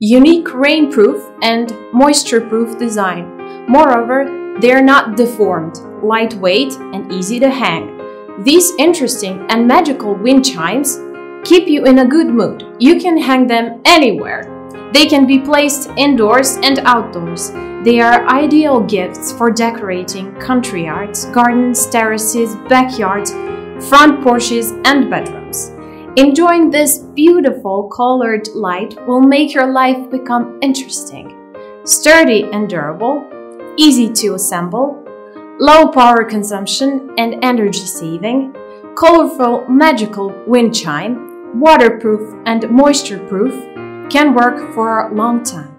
unique rainproof and moisture-proof design. Moreover, they are not deformed, lightweight, and easy to hang. These interesting and magical wind chimes keep you in a good mood. You can hang them anywhere. They can be placed indoors and outdoors. They are ideal gifts for decorating country yards, gardens, terraces, backyards, front porches, and bedrooms. Enjoying this beautiful colored light will make your life become interesting. Sturdy and durable, easy to assemble, low power consumption and energy saving, colorful magical wind chime, waterproof and moisture proof, can work for a long time.